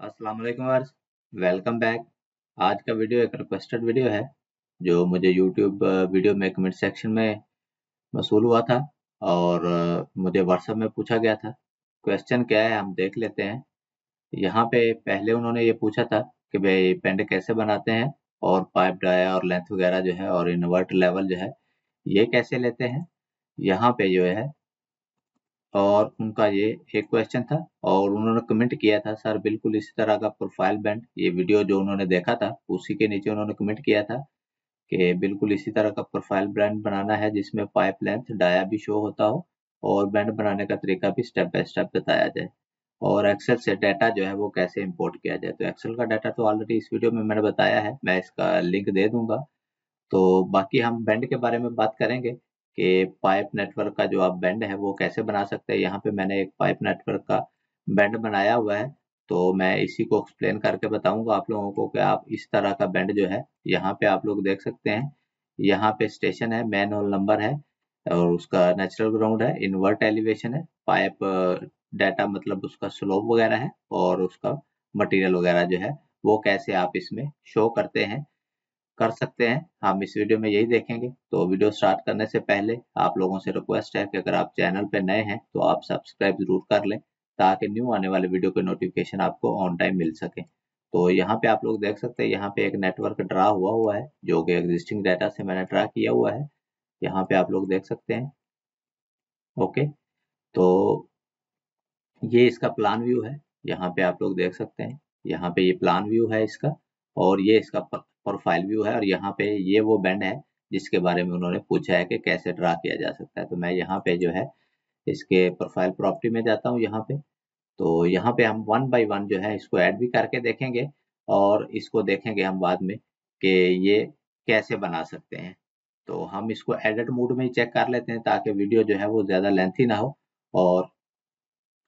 अस्सलाम वालेकुम welcome back. आज का वीडियो एक रिक्वेस्टेड वीडियो है, जो मुझे यूट्यूब वीडियो में कमेंट सेक्शन में मसूल हुआ था और मुझे व्हाट्सएप में पूछा गया था। क्वेश्चन क्या है हम देख लेते हैं। यहाँ पे पहले उन्होंने ये पूछा था कि भाई पेंड कैसे बनाते हैं और पाइप डाया और लेंथ वगैरह जो है और इन्वर्ट लेवल जो है, ये कैसे लेते हैं। यहाँ पे जो है और उनका ये एक क्वेश्चन था और उन्होंने कमेंट किया था। सर, बिल्कुल इसी तरह का प्रोफ़ाइल बैंड ये वीडियो जो उन्होंने देखा था, उसी के नीचे उन्होंने कमेंट किया था कि बिल्कुल इसी तरह का प्रोफ़ाइल बैंड बनाना है जिसमें पाइप लेंथ डाया भी शो होता हो और बैंड बनाने का तरीका भी स्टेप बाय स्टेप बताया जाए। और एक्सेल से डाटा जो है वो कैसे इंपोर्ट किया जाए? तो एक्सेल का डाटा तो ऑलरेडी इस वीडियो में मैंने बताया है, मैं इसका लिंक दे दूँगा। तो बाकी हम बैंड के बारे में बात करेंगे। कि पाइप नेटवर्क का जो आप बैंड है, वो कैसे बना सकते हैं? यहाँ पे मैंने एक पाइप नेटवर्क का बैंड बनाया हुआ है तो मैं इसी को एक्सप्लेन करके बताऊँगा आप लोगों को कि आप इस तरह का बैंड जो है, यहाँ पे आप लोग देख सकते हैं। यहाँ पे स्टेशन है मैन होल नंबर है, और उसका नेचुरल ग्राउंड है इन्वर्ट एलिवेशन है पाइप डाटा मतलब उसका स्लोप वगैरह है, और उसका मटेरियल वगैरह जो है, वो कैसे आप इसमें शो करते हैं। कर सकते हैं। हम इस वीडियो में यही देखेंगे। तो वीडियो स्टार्ट करने से पहले आप लोगों से रिक्वेस्ट है कि अगर आप चैनल पे नए हैं तो आप सब्सक्राइब ज़रूर कर लें ताकि न्यू आने वाले वीडियो के नोटिफिकेशन आपको ऑन टाइम मिल सके। तो यहाँ पे आप लोग देख सकते हैं, यहाँ पे एक नेटवर्क ड्रा हुआ हुआ है, जो कि एग्जिस्टिंग डाटा से मैंने ड्रा किया हुआ है। यहाँ पे आप लोग देख सकते हैं। ओके तो ये इसका प्लान व्यू है। यहाँ पे आप लोग देख सकते हैं। यहाँ पे ये प्लान व्यू है इसका, और ये इसका प्रोफ़ाइल व्यू है और यहाँ पे ये वो बैंड है जिसके बारे में उन्होंने पूछा है कि कैसे ड्रा किया जा सकता है। तो मैं यहाँ पे जो है इसके प्रोफ़ाइल प्रॉपर्टी में जाता हूँ यहाँ पे। तो यहाँ पे हम वन बाई वन जो है इसको ऐड भी करके देखेंगे और इसको देखेंगे हम बाद में कि ये कैसे बना सकते हैं। तो हम इसको एडिट मोड में ही चेक कर लेते हैं ताकि वीडियो जो है वो ज़्यादा लेंथी ना हो और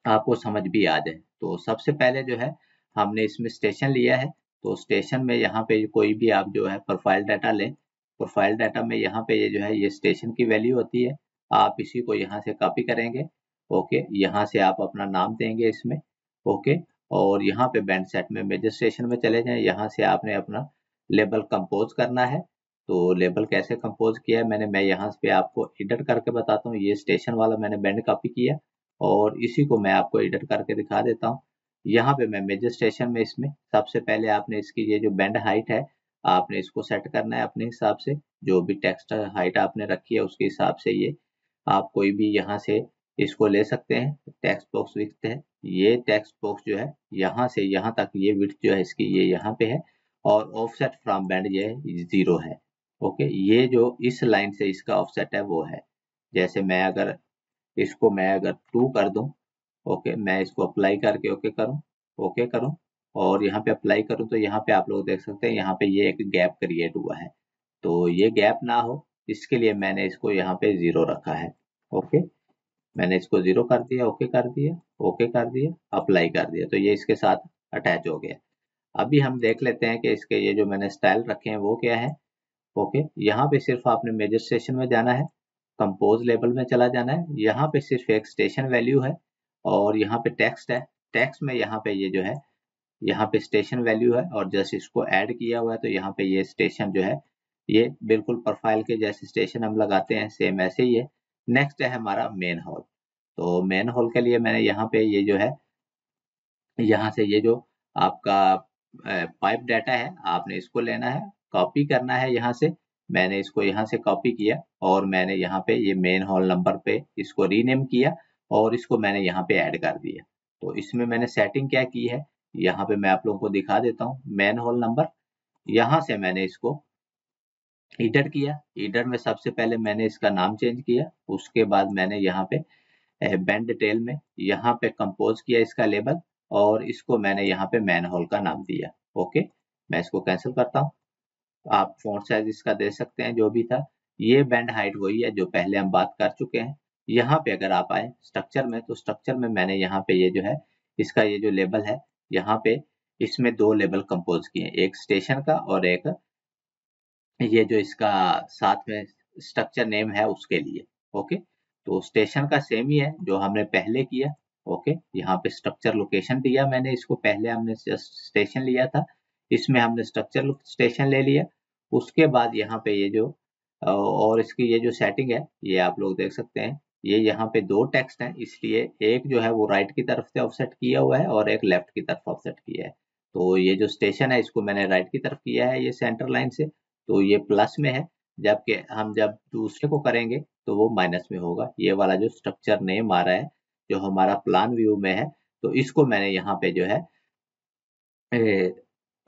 आपको समझ भी आ जाए। तो सबसे पहले जो है हमने इसमें स्टेशन लिया है। तो स्टेशन में यहाँ पे कोई भी आप जो है प्रोफ़ाइल डाटा लें प्रोफ़ाइल डाटा में यहाँ पे ये जो है ये स्टेशन की वैल्यू होती है। आप इसी को यहाँ से कॉपी करेंगे ओके यहाँ से आप अपना नाम देंगे इसमें ओके और यहाँ पे बैंड सेट में मेजर स्टेशन में चले जाएँ। यहाँ से आपने अपना लेबल कंपोज करना है। तो लेबल कैसे कंपोज किया है? मैंने, मैं यहाँ पे आपको एडिट करके बताता हूँ। ये स्टेशन वाला मैंने बैंड कॉपी किया और इसी को मैं आपको एडिट करके दिखा देता हूँ। यहाँ पे मैं मेजर स्टेशन में इसमें सबसे पहले आपने इसकी ये जो बैंड हाइट है, आपने इसको सेट करना है अपने हिसाब से। जो भी टेक्स्ट हाइट आपने रखी है उसके हिसाब से ये आप कोई भी यहाँ से इसको ले सकते हैं, टेक्स्ट बॉक्स लिखते हैं। ये टेक्स्ट बॉक्स जो है यहाँ से यहाँ तक ये विथ जो है इसकी ये यहाँ पे है और ऑफसेट फ्रॉम बैंड ये ज़ीरो है। ओके, ये जो इस लाइन से इसका ऑफसेट है वो है। जैसे मैं अगर इसको मैं अगर टू कर दूँ ओके मैं इसको अप्लाई करके ओके करूँ? ओके करूँ? और यहाँ पे अप्लाई करूँ तो यहाँ पे आप लोग देख सकते हैं, यहाँ पे ये एक गैप क्रिएट हुआ है। तो ये गैप ना हो, इसके लिए मैंने इसको यहाँ पे ज़ीरो रखा है। ओके मैंने इसको ज़ीरो कर दिया ओके कर दिया ओके कर दिया अप्लाई कर दिया। तो ये इसके साथ अटैच हो गया। अभी हम देख लेते हैं कि इसके ये जो मैंने स्टाइल रखे हैं, वो क्या है? ओके यहाँ पे सिर्फ़ आपने मेजर स्टेशन में जाना है कंपोज लेवल में चला जाना है। यहाँ पे सिर्फ़ एक स्टेशन वैल्यू है और यहाँ पे टेक्स्ट है। टेक्स्ट में यहाँ पे ये जो है, यहाँ पे स्टेशन वैल्यू है और जैसे इसको ऐड किया हुआ है तो यहाँ पे ये स्टेशन जो है, ये बिल्कुल प्रोफ़ाइल के जैसे स्टेशन हम लगाते हैं सेम ऐसे ही है। नेक्स्ट है हमारा मेन हॉल तो मेन हॉल के लिए मैंने यहाँ पे ये जो है, यहाँ से ये जो आपका पाइप डाटा है, आपने इसको लेना है कॉपी करना है यहाँ से। मैंने इसको यहाँ से कॉपी किया और मैंने यहाँ पे ये मेन हॉल नंबर पे इसको रीनेम किया। और इसको मैंने यहाँ पे ऐड कर दिया। तो इसमें मैंने सेटिंग क्या की है? यहाँ पे मैं आप लोगों को दिखा देता हूँ। मैन होल नंबर यहाँ से मैंने इसको ईडर किया। ईडर में सबसे पहले मैंने इसका नाम चेंज किया। उसके बाद मैंने यहाँ पे बैंड डिटेल में यहाँ पे कंपोज किया इसका लेबल और इसको मैंने यहाँ पे मैन होल का नाम दिया। ओके मैं इसको कैंसिल करता हूँ। आप फ़ोन साइज़ इसका दे सकते हैं जो भी था। ये बैंड हाइट वही है जो पहले हम बात कर चुके हैं। यहाँ पे अगर आप आए स्ट्रक्चर में तो स्ट्रक्चर में मैंने यहाँ पे ये जो है, इसका ये जो लेबल है, यहाँ पे इसमें दो लेबल कंपोज किए एक स्टेशन का और एक ये जो इसका साथ में स्ट्रक्चर नेम है उसके लिए ओके तो स्टेशन का सेम ही है जो हमने पहले किया ओके यहाँ पे स्ट्रक्चर लोकेशन दिया मैंने इसको, पहले हमने स्टेशन लिया था, इसमें हमने स्ट्रक्चर स्टेशन ले लिया। उसके बाद यहाँ पे ये जो, और इसकी ये जो सेटिंग है, ये आप लोग देख सकते हैं ये यहाँ पे दो टेक्स्ट हैं, इसलिए एक जो है वो राइट की तरफ़ से ऑफसेट किया हुआ है और एक लेफ़्ट की तरफ़ ऑफसेट किया है। तो ये जो स्टेशन है, इसको मैंने राइट की तरफ़ किया है ये सेंटर लाइन से तो ये प्लस में है। जबकि हम जब दूसरे को करेंगे तो वो माइनस में होगा। ये वाला जो स्ट्रक्चर नेम आ रहा है, जो हमारा प्लान व्यू में है तो इसको मैंने यहाँ पे जो है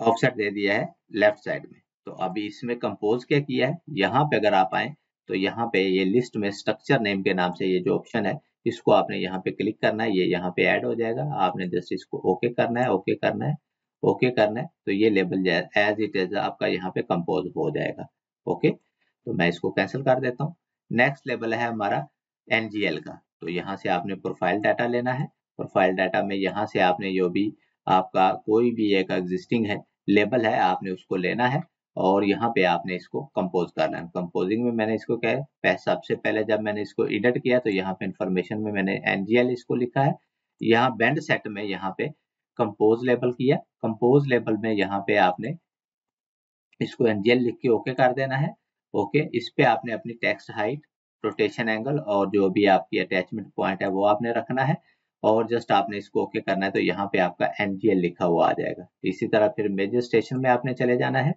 ऑफसेट दे दिया है लेफ़्ट साइड में। तो अभी इसमें कंपोज क्या किया है? यहाँ पे अगर आप आए तो यहाँ पे ये लिस्ट में स्ट्रक्चर नेम के नाम से ये जो ऑप्शन है, इसको आपने यहाँ पे क्लिक करना है, ये यहाँ पे ऐड हो जाएगा। आपने जस्ट इसको ओके करना है ओके करना है ओके करना है तो ये लेबल एज इट इज़ आपका यहाँ पे कंपोज हो जाएगा। ओके तो मैं इसको कैंसिल कर देता हूँ। नेक्स्ट लेवल है हमारा एनजीएल का। तो यहाँ से आपने प्रोफ़ाइल डाटा लेना है। प्रोफ़ाइल डाटा में यहाँ से आपने जो भी आपका कोई भी एक एग्जिस्टिंग है लेबल है, आपने उसको लेना है। और यहाँ पे आपने इसको कंपोज करना है। कंपोजिंग में मैंने इसको क्या है सबसे पहले जब मैंने इसको एडिट किया तो यहाँ पे इंफॉर्मेशन में मैंने एनजीएल इसको लिखा है। यहाँ बैंड सेट में यहाँ पे कंपोज लेबल किया। कंपोज लेबल में यहाँ पे आपने इसको एनजीएल लिख के ओके कर देना है। ओके इस पे आपने अपनी टेक्स्ट हाइट रोटेशन एंगल और जो भी आपकी अटैचमेंट पॉइंट है वो आपने रखना है। और जस्ट आपने इसको ओके करना है तो यहाँ पे आपका एनजीएल लिखा हुआ आ जाएगा। इसी तरह फिर मेजर स्टेशन में आपने चले जाना है।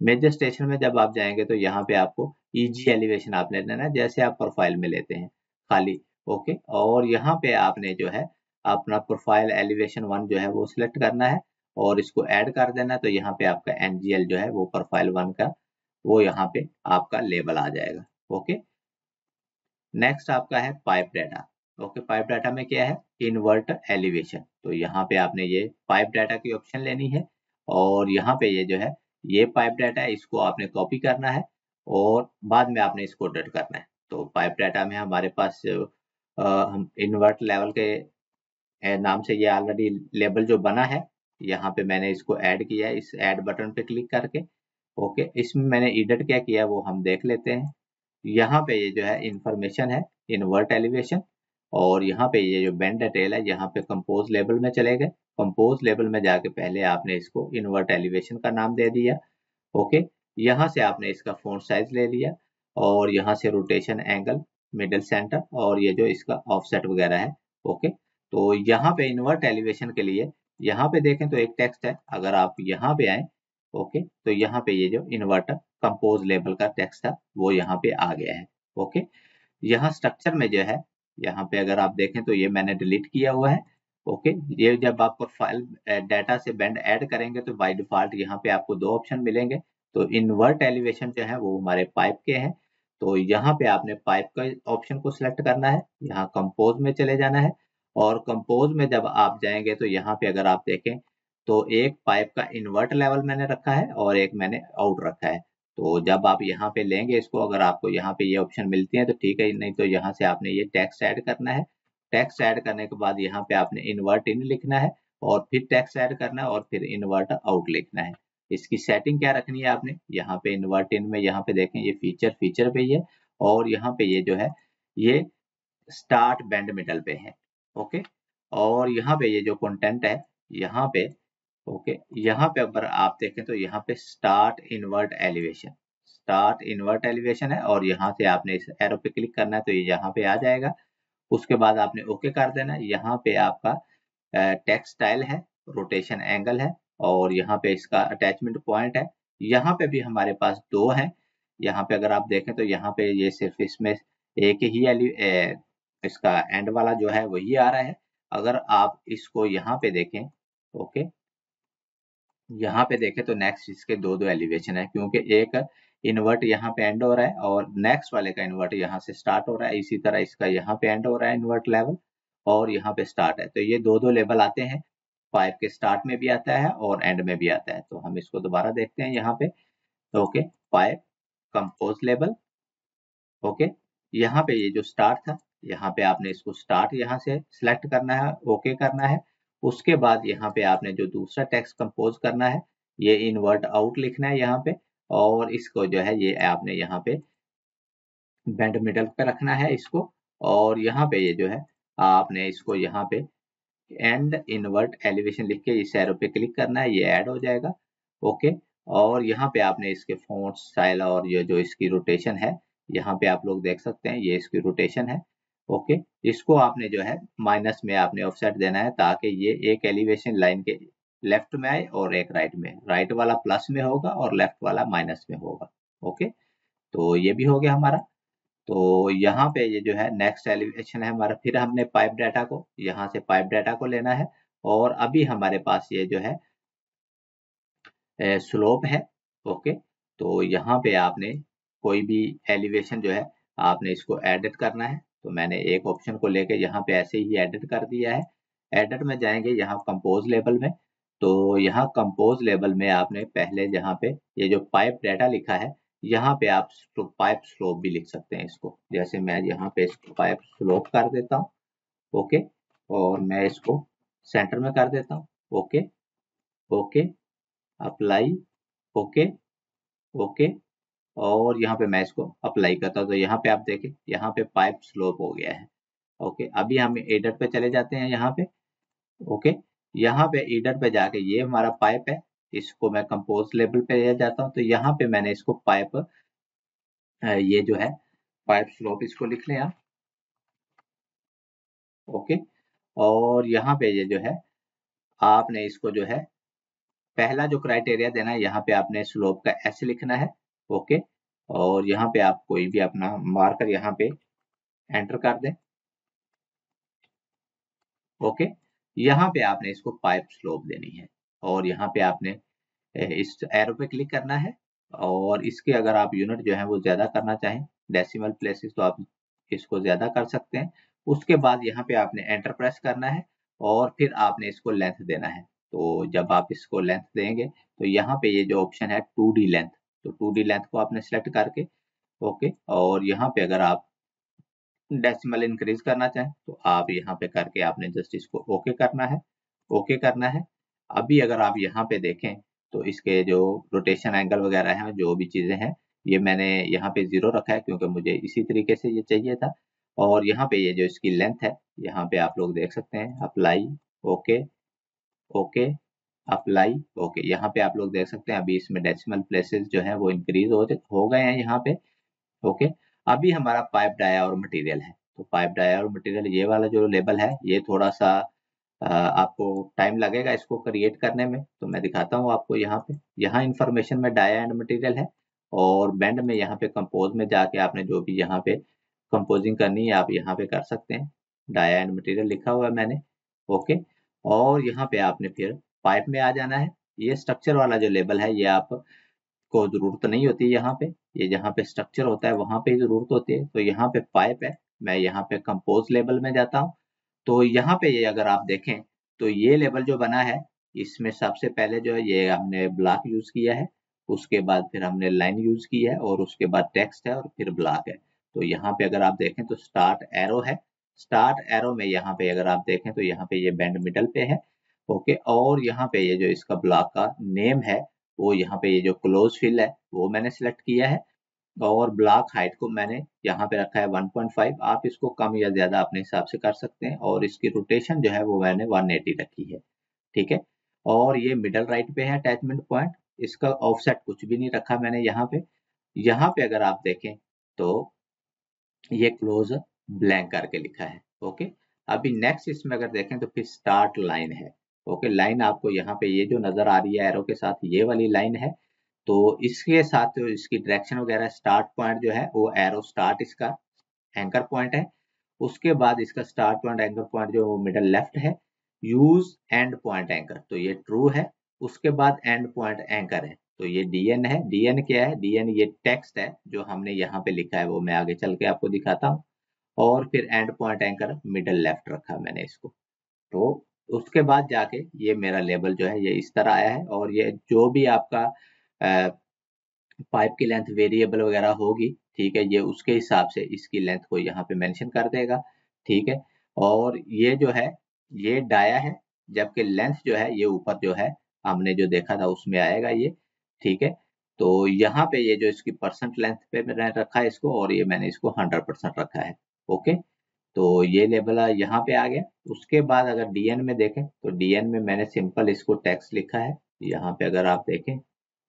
मेजर स्टेशन में जब आप जाएँगे तो यहाँ पे आपको ईजी एलिवेशन आप ले लेना है जैसे आप प्रोफ़ाइल में लेते हैं, खाली ओके और यहाँ पे आपने जो है, अपना प्रोफ़ाइल एलिवेशन वन जो है वो सिलेक्ट करना है और इसको ऐड कर देना है तो यहाँ पे आपका एनजीएल जो है वो प्रोफ़ाइल वन का, वो यहाँ पे आपका लेबल आ जाएगा ओके नेक्स्ट आपका है pipe data okay pipe data में क्या है? इन्वर्ट एलिवेशन तो यहाँ पे आपने ये पाइप डाटा की ऑप्शन लेनी है और यहाँ पे ये जो है ये पाइप डाटा है इसको आपने कॉपी करना है और बाद में आपने इसको डेट करना है। तो पाइप डाटा में हमारे पास हम इन्वर्ट लेवल के नाम से ये ऑलरेडी लेबल जो बना है, यहाँ पे मैंने इसको ऐड किया इस ऐड बटन पे क्लिक करके। ओके, इसमें मैंने एडिट क्या किया वो हम देख लेते हैं। यहाँ पे ये जो है इंफॉर्मेशन है इनवर्ट एलिवेशन और यहाँ पे ये जो बैंड डिटेल है, यहाँ पे कंपोज लेबल में चले गए। कंपोज लेवल में जाके पहले आपने इसको इन्वर्ट एलिवेशन का नाम दे दिया। ओके यहाँ से आपने इसका फ़ोन साइज़ ले लिया और यहाँ से रोटेशन एंगल मिडल सेंटर और ये जो इसका ऑफसेट वगैरह है। ओके तो यहाँ पे इन्वर्ट एलिवेशन के लिए, यहाँ पे देखें तो एक टेक्स्ट है। अगर आप यहाँ पे आए ओके तो यहाँ पे ये जो इन्वर्टर कंपोज लेवल का टेक्स्ट था, वो यहाँ पे आ गया है। ओके यहाँ स्ट्रक्चर में जो है, यहाँ पे अगर आप देखें तो ये मैंने डिलीट किया हुआ है। ओके ये जब आप फ़ाइल डाटा से बैंड ऐड करेंगे तो बाय डिफ़ॉल्ट यहाँ पे आपको दो ऑप्शन मिलेंगे। तो इनवर्ट एलिवेशन जो है, वो हमारे पाइप के हैं। तो यहाँ पे आपने पाइप का ऑप्शन को सिलेक्ट करना है। यहाँ कंपोज में चले जाना है। और कंपोज में जब आप जाएँगे तो यहाँ पे अगर आप देखें तो एक पाइप का इन्वर्ट लेवल मैंने रखा है और एक मैंने आउट रखा है। तो जब आप यहाँ पे लेंगे इसको, अगर आपको यहाँ पे ये ऑप्शन मिलती है तो ठीक है, नहीं तो यहाँ से आपने ये टैक्स ऐड करना है। टैक्स ऐड करने के बाद यहाँ पे आपने इन्वर्ट इन लिखना है और फिर टैक्स ऐड करना है और फिर इन्वर्ट आउट लिखना है। इसकी सेटिंग क्या रखनी है आपने? यहाँ पे इन्वर्ट इन में यहाँ पे देखें, ये फीचर फीचर पे ही है और यहाँ पे ये जो है, ये स्टार्ट बैंड मिडल पे है ओके और यहाँ पे ये जो कंटेंट है, यहाँ पे ओके यहाँ पे अगर आप देखें तो यहाँ पे start invert elevation start invert elevation है और यहाँ से आपने इस एरो पे क्लिक करना है तो ये यहाँ पे आ जाएगा। उसके बाद आपने ओके कर देना यहाँ पे आपका टेक्सटाइल है रोटेशन एंगल है और यहाँ पे इसका अटैचमेंट पॉइंट है। यहाँ पे भी हमारे पास दो है। यहाँ पे अगर आप देखें तो यहाँ पे ये सिर्फ़ इसमें एक ही ए, इसका एंड वाला जो है वही आ रहा है। अगर आप इसको यहाँ पे देखें ओके यहाँ पे देखें तो नेक्स्ट इसके दो दो एलिवेशन है क्योंकि एक इन्वर्ट यहाँ पे एंड हो रहा है और नेक्स्ट वाले का इन्वर्ट यहाँ से स्टार्ट हो रहा है। इसी तरह इसका यहाँ पे एंड हो रहा है इन्वर्ट लेवल और यहाँ पे स्टार्ट है। तो ये दो दो लेवल आते हैं। पाइप के स्टार्ट में भी आता है और एंड में भी आता है। तो हम इसको दोबारा देखते हैं यहाँ पे। तो okay pipe compose level okay यहाँ पे ये जो स्टार्ट था, यहाँ पे आपने इसको स्टार्ट यहाँ से सिलेक्ट करना है ओके करना है। उसके बाद यहाँ पे आपने जो दूसरा टेक्स्ट कंपोज करना है, ये इन्वर्ट आउट लिखना है यहाँ पे। और इसको जो है ये आपने यहाँ पे बैंड मिडल पे रखना है इसको और यहाँ पे ये जो है आपने इसको यहाँ पे एंड इनवर्ट एलिवेशन लिख के इस एरो पे क्लिक करना है, ये ऐड हो जाएगा। ओके और यहाँ पे आपने इसके फ़ोन स्टाइल और ये जो इसकी रोटेशन है, यहाँ पे आप लोग देख सकते हैं, ये इसकी रोटेशन है। ओके इसको आपने जो है माइनस में आपने ऑफसेट देना है ताकि ये एक एलिवेशन लाइन के लेफ़्ट में आए और एक राइट में राइट वाला प्लस में होगा और लेफ़्ट वाला माइनस में होगा, ओके? तो ये भी हो गया हमारा। तो यहाँ पे ये जो है नेक्स्ट एलिवेशन है हमारा। फिर हमने पाइप डाटा को, यहाँ से पाइप डाटा को लेना है और अभी हमारे पास ये जो है स्लोप है, ओके? तो यहाँ पे आपने कोई भी एलिवेशन जो है, आपने इसको एडिट करना है। तो मैंने एक ऑप्शन को लेके यहाँ पे ऐसे ही एडिट कर दिया है। एडिट में जाएँगे यहाँ कंपोज लेवल में। तो यहाँ कंपोज लेवल में आपने पहले जहाँ पे ये जो पाइप डाटा लिखा है, यहाँ पे आप पाइप स्लोप भी लिख सकते हैं इसको। जैसे मैं यहाँ पे इसको पाइप स्लोप कर देता हूँ ओके और मैं इसको सेंटर में कर देता हूँ okay okay apply okay okay और यहाँ पे मैं इसको अप्लाई करता हूँ। तो यहाँ पे आप देखें, यहाँ पे पाइप स्लोप हो गया है ओके अभी हम एडर पे चले जाते हैं यहाँ पे ओके यहाँ पे एडर पे जाके ये हमारा पाइप है, इसको मैं कंपोज लेवल पे ले जाता हूँ। तो यहाँ पे मैंने इसको पाइप ये जो है, पाइप स्लोप इसको लिख लिया। ओके? और यहाँ पे ये जो है, आपने इसको जो है, पहला जो क्राइटेरिया देना है, यहाँ पे आपने स्लोप का एस लिखना है। ओके? और यहाँ पे आप कोई भी अपना मार्कर यहाँ पे एंटर कर दें। ओके? यहाँ पे आपने इसको पाइप स्लोप देनी है और यहाँ पे आपने इस एरो पे क्लिक करना है और इसके अगर आप यूनिट जो है वो ज़्यादा करना चाहें डेसिमल प्लेसेस तो आप इसको ज़्यादा कर सकते हैं। उसके बाद यहाँ पे आपने एंटर प्रेस करना है और फिर आपने इसको लेंथ देना है। तो जब आप इसको लेंथ देंगे तो यहाँ पे ये जो ऑप्शन है टू डी लेंथ तो टू डी लेंथ को आपने सेलेक्ट करके ओके और यहाँ पे अगर आप डेसिमल इंक्रीज करना चाहें तो आप यहाँ पे करके आपने जस्ट इसको ओके करना है ओके करना है। अभी अगर आप यहाँ पे देखें तो इसके जो रोटेशन एंगल वगैरह हैं जो भी चीज़ें हैं ये मैंने यहाँ पे ज़ीरो रखा है क्योंकि मुझे इसी तरीके से ये चाहिए था। और यहाँ पे ये जो इसकी लेंथ है यहाँ पे आप लोग देख सकते हैं apply okay okay apply okay यहाँ पे आप लोग देख सकते हैं अभी इसमें डेसिमल प्लेसेस जो है वो इंक्रीज हो, हो गए हैं यहाँ पे ओके अभी हमारा पाइप डाया और मटेरियल है। तो पाइप डाया और मटेरियल ये वाला जो लेबल है, ये थोड़ा सा आपको टाइम लगेगा इसको क्रिएट करने में। तो मैं दिखाता हूँ आपको यहाँ पे। यहाँ इंफॉर्मेशन में डाया एंड मटेरियल है और बैंड में यहाँ पे कंपोज में जाके आपने जो भी यहाँ पे कंपोजिंग करनी है, आप यहाँ पे कर सकते हैं। डाया एंड मटेरियल लिखा हुआ है मैंने। ओके? और यहाँ पे आपने फिर पाइप में आ जाना है। ये स्ट्रक्चर वाला जो लेबल है, ये आप को ज़रूरत नहीं होती यहाँ पे। ये जहाँ पे स्ट्रक्चर होता है, वहाँ पे ज़रूरत होती है। तो यहाँ पे पाइप है, मैं यहाँ पे कंपोज लेवल में जाता हूँ। तो यहाँ पे ये अगर आप देखें तो ये लेवल जो बना है, इसमें सबसे पहले जो है, ये हमने ब्लॉक यूज़ किया है। उसके बाद फिर हमने लाइन यूज़ की है और उसके बाद टेक्स्ट है और फिर ब्लॉक है। तो यहाँ पे अगर आप देखें तो स्टार्ट एरो है। स्टार्ट एरो में यहाँ पे अगर आप देखें तो यहाँ पे ये बैंड मिडल पे है। ओके और यहाँ पे ये जो इसका ब्लॉक का नेम है वो यहाँ पे ये जो क्लोज फिल है, वो मैंने सिलेक्ट किया है। और ब्लॉक हाइट को मैंने यहाँ पे रखा है 1.5 आप इसको कम या ज़्यादा अपने हिसाब से कर सकते हैं। और इसकी रोटेशन जो है वो मैंने 180 रखी है, ठीक है? और ये मिडल राइट पे है अटैचमेंट पॉइंट इसका ऑफसेट कुछ भी नहीं रखा मैंने यहाँ पे। यहाँ पे अगर आप देखें तो ये क्लोज ब्लैंक करके लिखा है, ओके? अभी नेक्स्ट इसमें अगर देखें तो फिर स्टार्ट लाइन है। ओके, लाइन आपको यहाँ पे ये जो नज़र आ रही है एरो के साथ, ये वाली लाइन है। तो इसके साथ जो इसकी डायरेक्शन वगैरह स्टार्ट पॉइंट जो है, वो एरो स्टार्ट इसका एंकर पॉइंट है। उसके बाद इसका स्टार्ट पॉइंट एंकर पॉइंट जो मिडल लेफ़्ट है यूज़ एंड पॉइंट एंकर तो ये ट्रू है। उसके बाद एंड पॉइंट एंकर है तो ये डीएन है। डीएन क्या है? डीएन ये टेक्स्ट है, जो हमने यहाँ पे लिखा है, वो मैं आगे चल के आपको दिखाता हूँ। और फिर end point anchor middle left रखा मैंने इसको। तो उसके बाद जाके ये मेरा लेवल जो है, ये इस तरह आया है और ये जो भी आपका पाइप की लेंथ वेरिएबल वगैरह होगी, ठीक है, ये उसके हिसाब से इसकी लेंथ को यहाँ पे मेंशन कर देगा, ठीक है। और ये जो है, ये डाया है, जबकि लेंथ जो है, ये ऊपर जो है, हमने जो देखा था उसमें आएगा ये, ठीक है। तो यहाँ पे ये जो इसकी परसेंट लेंथ पे मैंने रखा है इसको और ये मैंने इसको हंड्रेड परसेंट रखा है, ओके? तो ये लेबल यहाँ पे आ गया। उसके बाद अगर डीएन में देखें तो डीएन में मैंने सिंपल इसको टेक्स्ट लिखा है। यहाँ पे अगर आप देखें,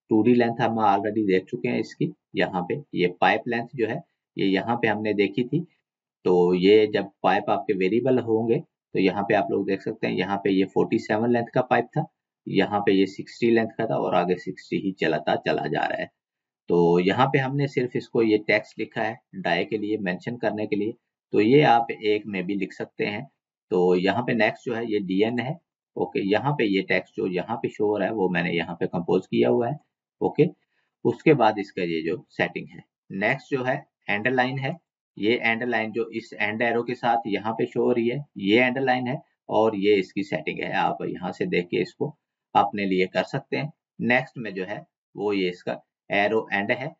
टू डी लेंथ हम ऑलरेडी देख चुके हैं इसकी। यहाँ पे ये पाइप लेंथ जो है, ये यहाँ पे हमने देखी थी। तो ये जब पाइप आपके वेरिएबल होंगे तो यहाँ पे आप लोग देख सकते हैं, यहाँ पे ये 47 लेंथ का पाइप था। यहाँ पे ये 60 लेंथ का था और आगे 60 ही चलाता चला जा रहा है। तो यहाँ पे हमने सिर्फ़ इसको ये टैक्स लिखा है, डाई के लिए, मेंशन करने के लिए। तो ये आप एक में भी लिख सकते हैं। तो यहाँ पे नेक्स्ट जो है, ये डीएन है। ओके यहाँ पे ये टेक्स्ट जो यहाँ पे शो हो रहा है, वो मैंने यहाँ पे कंपोज किया हुआ है। ओके उसके बाद इसका ये जो सेटिंग है। नेक्स्ट जो है एंड लाइन है। ये एंड लाइन जो इस एंड एरो के साथ यहाँ पे शो हो रही है, ये एंड लाइन है और ये इसकी सेटिंग है। आप यहाँ से देख के इसको अपने लिए कर सकते हैं। नेक्स्ट में जो है, वो ये इसका एरो एंड है।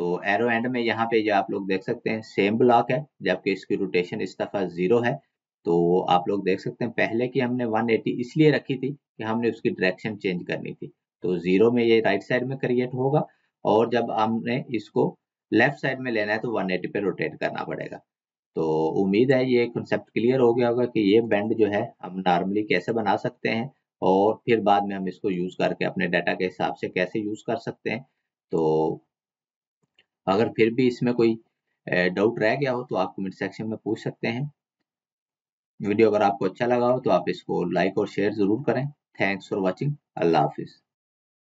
तो एरो एंड में यहाँ पे जो आप लोग देख सकते हैं सेम ब्लॉक है, जबकि इसकी रोटेशन इस दफ़ा ज़ीरो है। तो आप लोग देख सकते हैं, पहले की हमने 180 इसलिए रखी थी कि हमने उसकी डायरेक्शन चेंज करनी थी। तो ज़ीरो में ये राइट साइड में क्रिएट होगा और जब हमने इसको लेफ़्ट साइड में लेना है तो 180 पे रोटेट करना पड़ेगा। तो उम्मीद है ये कंसेप्ट क्लियर हो गया होगा कि ये बैंड जो है हम नॉर्मली कैसे बना सकते हैं और फिर बाद में हम इसको यूज़ करके अपने डाटा के हिसाब से कैसे यूज़ कर सकते हैं। तो अगर फिर भी इसमें कोई डाउट रह गया हो तो आप कमेंट सेक्शन में पूछ सकते हैं। वीडियो अगर आपको अच्छा लगा हो तो आप इसको लाइक और शेयर ज़रूर करें। थैंक्स फॉर वॉचिंग अल्लाह हाफिज़।